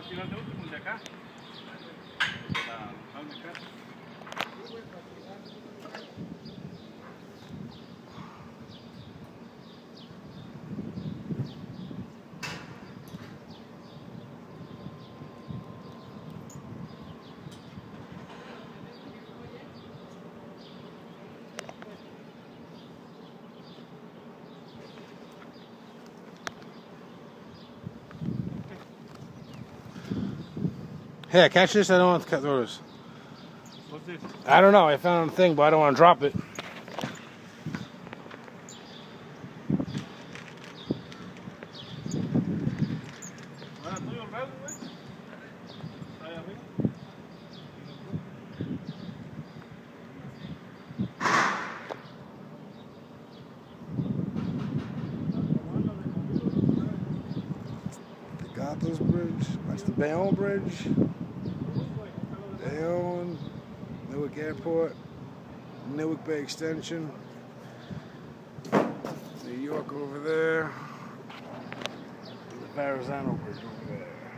Vamos tirar até outro mundo de cá? Vamos? Hey, catch this. I don't want to cut through this. What's this? I don't know. I found a thing, but I don't want to drop it. Goethals Bridge. That's the Bayonne Bridge. Bayonne, Newark Airport, Newark Bay Extension. New York over there. The Verrazano Bridge over there.